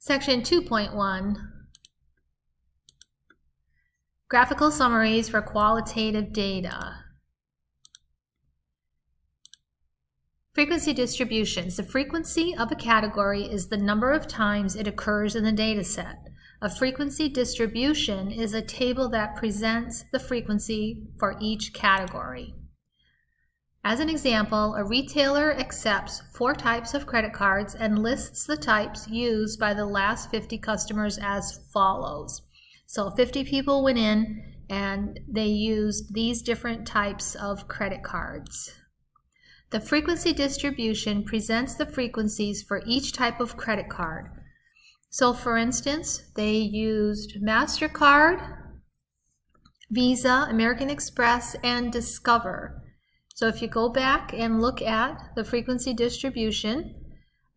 Section 2.1 Graphical summaries for qualitative data. Frequency distributions. The frequency of a category is the number of times it occurs in the data set. A frequency distribution is a table that presents the frequency for each category. As an example, a retailer accepts four types of credit cards and lists the types used by the last 50 customers as follows. So 50 people went in and they used these different types of credit cards. The frequency distribution presents the frequencies for each type of credit card. So for instance, they used MasterCard, Visa, American Express, and Discover. So if you go back and look at the frequency distribution,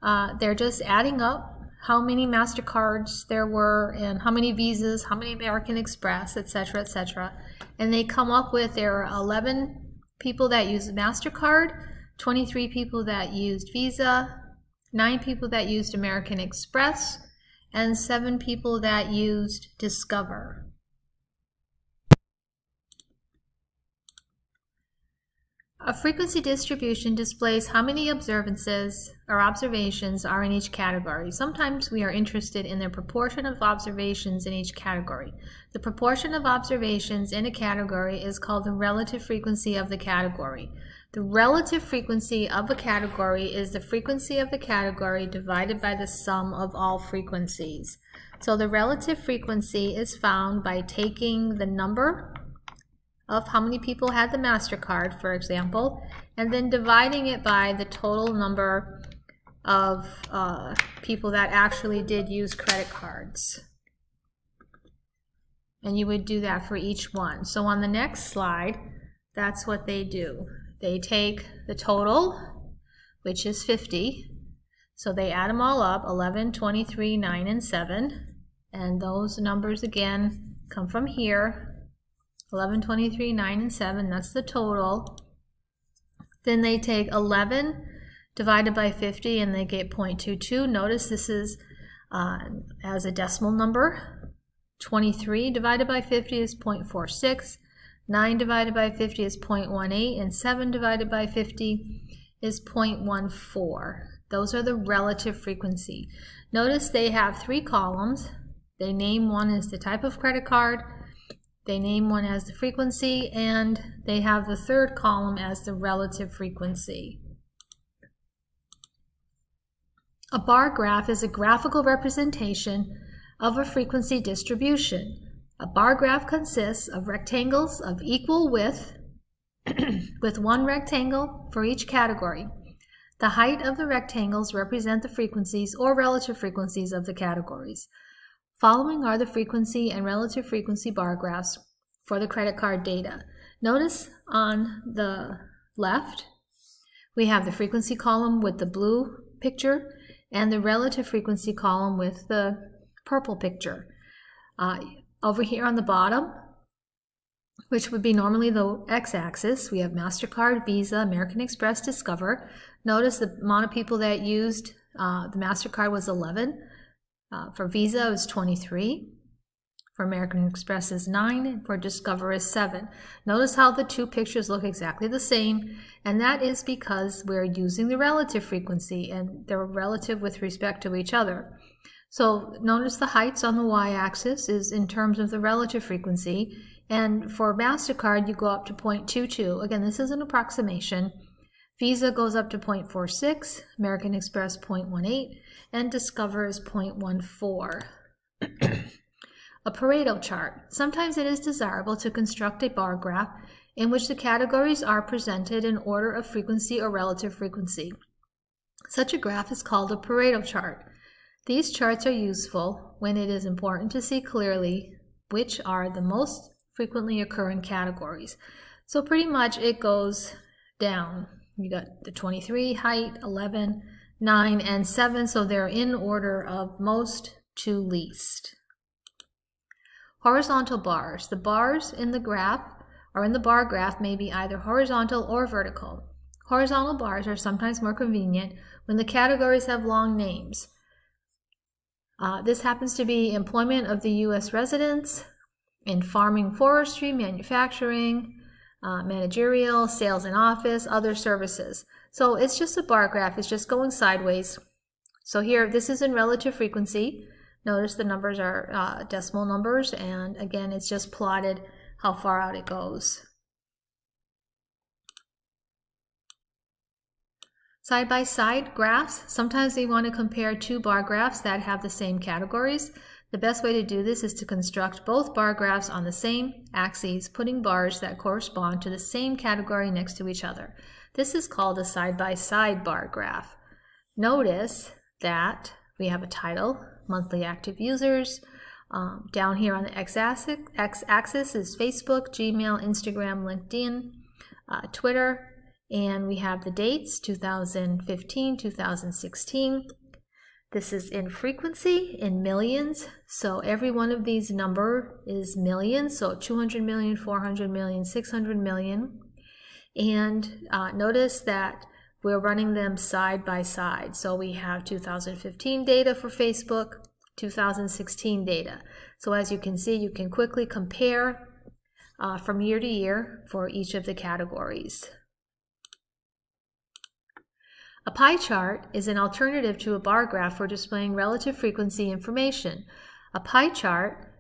uh, they're just adding up how many MasterCards there were and how many Visas, how many American Express, etc., etc. And they come up with there are 11 people that use MasterCard, 23 people that used Visa, 9 people that used American Express, and 7 people that used Discover. A frequency distribution displays how many observances or observations are in each category. Sometimes we are interested in the proportion of observations in each category. The proportion of observations in a category is called the relative frequency of the category. The relative frequency of a category is the frequency of the category divided by the sum of all frequencies. So the relative frequency is found by taking the number of how many people had the MasterCard, for example, and then dividing it by the total number of uh, people that actually did use credit cards. And you would do that for each one. So on the next slide, that's what they do. They take the total, which is 50. So they add them all up, 11, 23, 9, and 7. And those numbers, again, come from here. 11, 23, 9, and 7, that's the total. Then they take 11 divided by 50 and they get 0.22. Notice this is uh, as a decimal number. 23 divided by 50 is 0.46. 9 divided by 50 is 0.18, and 7 divided by 50 is 0.14. Those are the relative frequency. Notice they have three columns. They name one as the type of credit card, they name one as the frequency, and they have the third column as the relative frequency. A bar graph is a graphical representation of a frequency distribution. A bar graph consists of rectangles of equal width with one rectangle for each category. The height of the rectangles represent the frequencies or relative frequencies of the categories. Following are the frequency and relative frequency bar graphs for the credit card data. Notice on the left, we have the frequency column with the blue picture and the relative frequency column with the purple picture. Uh, over here on the bottom, which would be normally the x-axis, we have MasterCard, Visa, American Express, Discover. Notice the amount of people that used uh, the MasterCard was 11. Uh, for Visa, it was 23. For American Express is 9, and for Discover is 7. Notice how the two pictures look exactly the same, and that is because we're using the relative frequency, and they're relative with respect to each other. So notice the heights on the y-axis is in terms of the relative frequency. And for MasterCard, you go up to 0.22. Again, this is an approximation. Visa goes up to 0.46, American Express 0.18, and Discover is 0.14. a Pareto chart. Sometimes it is desirable to construct a bar graph in which the categories are presented in order of frequency or relative frequency. Such a graph is called a Pareto chart. These charts are useful when it is important to see clearly which are the most frequently occurring categories. So pretty much it goes down. You got the 23, height, 11, 9, and 7, so they're in order of most to least. Horizontal bars. The bars in the graph or in the bar graph may be either horizontal or vertical. Horizontal bars are sometimes more convenient when the categories have long names. Uh, this happens to be employment of the U.S. residents in farming, forestry, manufacturing, uh, managerial, sales and office, other services. So it's just a bar graph, it's just going sideways. So here, this is in relative frequency. Notice the numbers are uh, decimal numbers, and again, it's just plotted how far out it goes. Side-by-side -side graphs, sometimes we want to compare two bar graphs that have the same categories. The best way to do this is to construct both bar graphs on the same axes, putting bars that correspond to the same category next to each other. This is called a side-by-side -side bar graph. Notice that we have a title, monthly active users. Um, down here on the x-axis is Facebook, Gmail, Instagram, LinkedIn, uh, Twitter, and we have the dates 2015, 2016. This is in frequency in millions. So every one of these number is millions. So 200 million, 400 million, 600 million. And uh, notice that we're running them side by side. So we have 2015 data for Facebook, 2016 data. So as you can see, you can quickly compare uh, from year to year for each of the categories. A pie chart is an alternative to a bar graph for displaying relative frequency information. A pie chart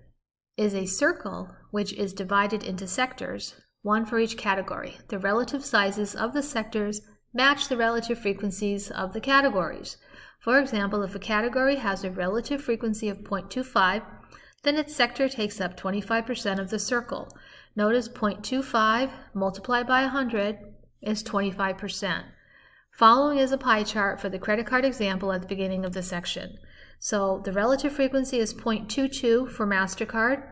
is a circle which is divided into sectors, one for each category. The relative sizes of the sectors match the relative frequencies of the categories. For example, if a category has a relative frequency of 0.25, then its sector takes up 25% of the circle. Notice 0.25 multiplied by 100 is 25%. Following is a pie chart for the credit card example at the beginning of the section. So the relative frequency is 0.22 for MasterCard,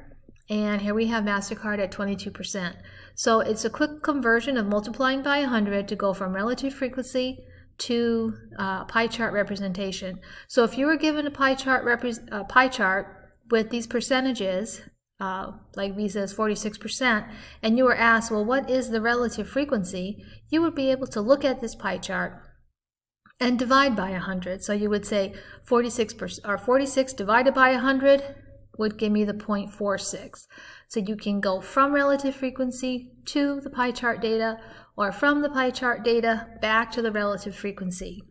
and here we have MasterCard at 22%. So it's a quick conversion of multiplying by 100 to go from relative frequency to uh, pie chart representation. So if you were given a pie chart, uh, pie chart with these percentages, uh, like Visa is 46%, and you were asked, well, what is the relative frequency? You would be able to look at this pie chart and divide by 100. So you would say 46 or 46 divided by 100 would give me the 0.46. So you can go from relative frequency to the pie chart data or from the pie chart data back to the relative frequency.